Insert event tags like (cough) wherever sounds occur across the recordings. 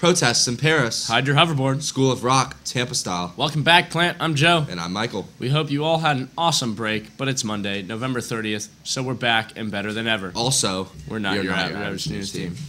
Protests in Paris. Hide your hoverboard. School of Rock, Tampa style. Welcome back, Plant. I'm Joe. And I'm Michael. We hope you all had an awesome break, but it's Monday, November 30th, so we're back and better than ever. Also, we're not we your not average news team. team.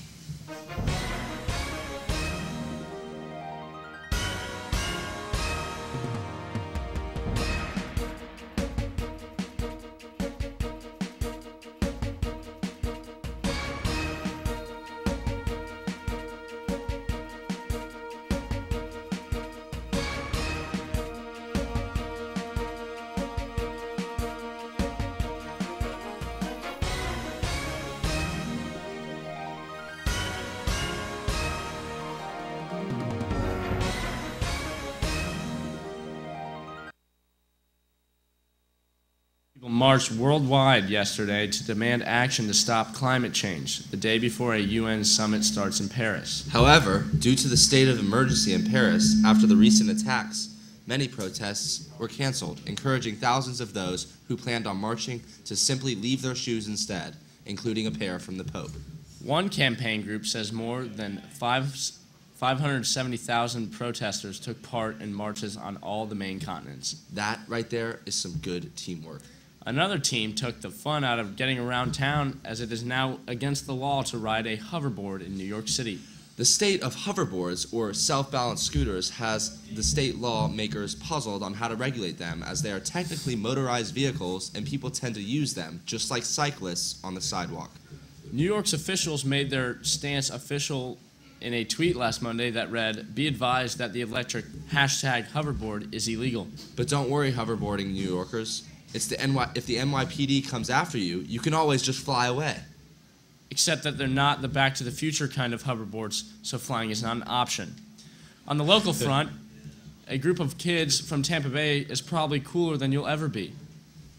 Marched worldwide yesterday to demand action to stop climate change, the day before a UN summit starts in Paris. However, due to the state of emergency in Paris after the recent attacks, many protests were canceled, encouraging thousands of those who planned on marching to simply leave their shoes instead, including a pair from the Pope. One campaign group says more than five 570,000 protesters took part in marches on all the main continents. That right there is some good teamwork. Another team took the fun out of getting around town as it is now against the law to ride a hoverboard in New York City. The state of hoverboards, or self balanced scooters, has the state lawmakers puzzled on how to regulate them as they are technically motorized vehicles and people tend to use them, just like cyclists on the sidewalk. New York's officials made their stance official in a tweet last Monday that read, Be advised that the electric hashtag hoverboard is illegal. But don't worry, hoverboarding New Yorkers. It's the NY, if the NYPD comes after you, you can always just fly away. Except that they're not the Back to the Future kind of hoverboards, so flying is not an option. On the local front, a group of kids from Tampa Bay is probably cooler than you'll ever be.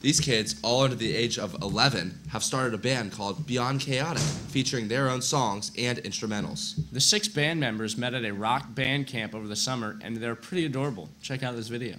These kids, all under the age of 11, have started a band called Beyond Chaotic, featuring their own songs and instrumentals. The six band members met at a rock band camp over the summer, and they're pretty adorable. Check out this video.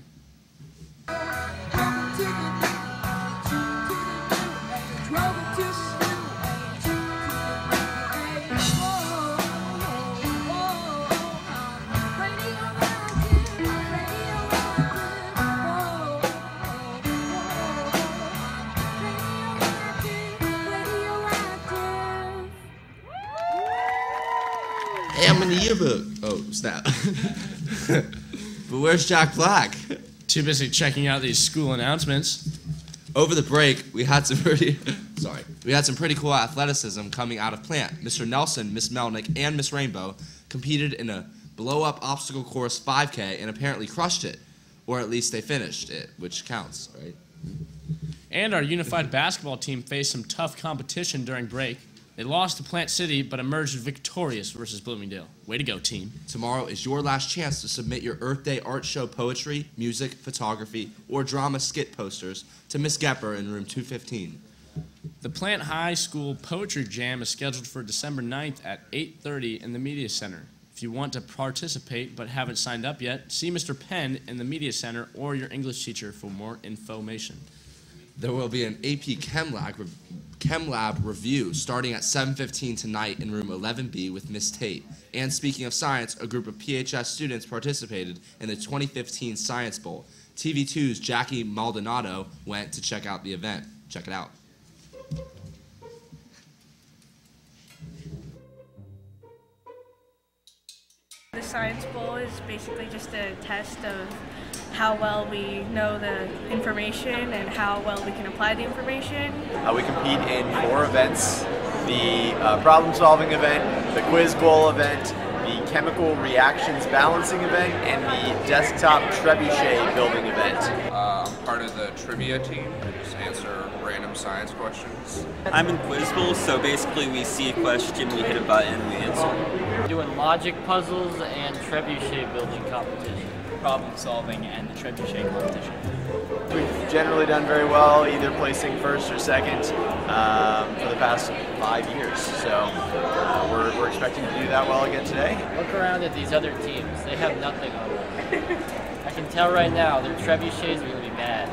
Hey, I'm in the yearbook. Oh, snap. (laughs) but where's Jack Black? Too busy checking out these school announcements. Over the break, we had some pretty (laughs) sorry. We had some pretty cool athleticism coming out of Plant. Mr. Nelson, Miss Melnick, and Miss Rainbow competed in a blow-up obstacle course 5K and apparently crushed it, or at least they finished it, which counts, right? And our unified basketball team faced some tough competition during break. They lost to Plant City, but emerged victorious versus Bloomingdale. Way to go, team. Tomorrow is your last chance to submit your Earth Day art show poetry, music, photography, or drama skit posters to Miss Gepper in room 215. The Plant High School Poetry Jam is scheduled for December 9th at 8.30 in the Media Center. If you want to participate but haven't signed up yet, see Mr. Penn in the Media Center or your English teacher for more information. There will be an AP Chem Lab, Chem Lab review starting at 7.15 tonight in room 11B with Miss Tate. And speaking of science, a group of PHS students participated in the 2015 Science Bowl. TV2's Jackie Maldonado went to check out the event. Check it out. The Science Bowl is basically just a test of how well we know the information and how well we can apply the information. Uh, we compete in four events, the uh, problem solving event, the quiz bowl event, the chemical reactions balancing event, and the desktop trebuchet building event. Uh, I'm part of the trivia team. I just answer random science questions. I'm in quiz bowl, so basically we see a question, we hit a button, we answer. Doing logic puzzles and trebuchet building competition problem solving and the trebuchet competition. We've generally done very well, either placing first or second um, for the past five years. So uh, we're, we're expecting to do that well again today. Look around at these other teams. They have nothing on them. I can tell right now their trebuchets are going to be bad.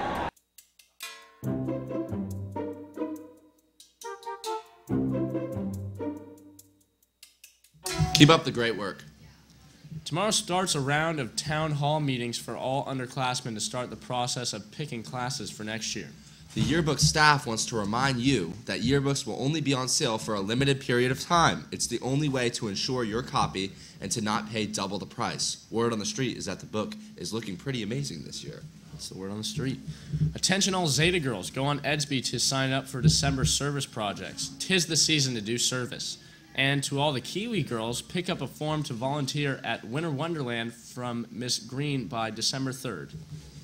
Keep up the great work. Tomorrow starts a round of town hall meetings for all underclassmen to start the process of picking classes for next year. The yearbook staff wants to remind you that yearbooks will only be on sale for a limited period of time. It's the only way to ensure your copy and to not pay double the price. Word on the street is that the book is looking pretty amazing this year. That's the word on the street. Attention, all Zeta girls. Go on Edsby to sign up for December service projects. Tis the season to do service. And to all the Kiwi girls, pick up a form to volunteer at Winter Wonderland from Miss Green by December 3rd.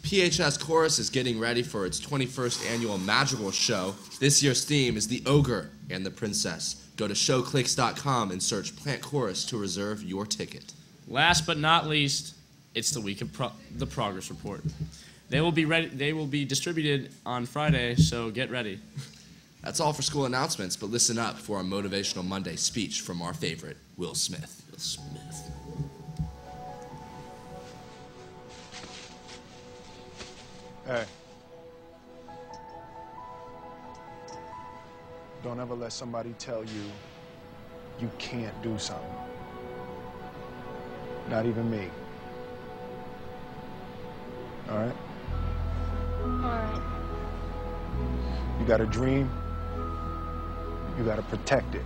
PHS Chorus is getting ready for its 21st annual Magical Show. This year's theme is the Ogre and the Princess. Go to showclix.com and search Plant Chorus to reserve your ticket. Last but not least, it's the week of pro- the progress report. They will be ready. They will be distributed on Friday, so get ready. That's all for school announcements, but listen up for a motivational Monday speech from our favorite, Will Smith. Will Smith. Hey. Don't ever let somebody tell you you can't do something. Not even me. All right? Alright. You got a dream, you got to protect it.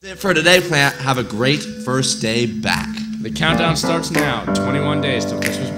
That's it for today, Plant. Have a great first day back. The countdown starts now. 21 days till Christmas